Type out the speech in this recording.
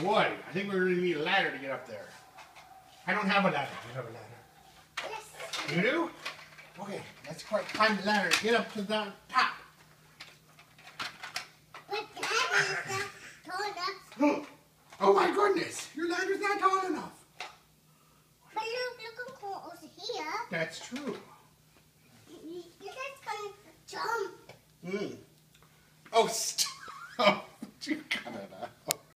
What? Boy, I think we're going to need a ladder to get up there. I don't have a ladder. You have a ladder. Yes. You do? Okay, let's quite climb the ladder. Get up to the top. But that is not tall enough. Oh my goodness, your ladder's not tall enough. But look, look at over here. That's true. You you guys can jump. Hmm. Oh, stop.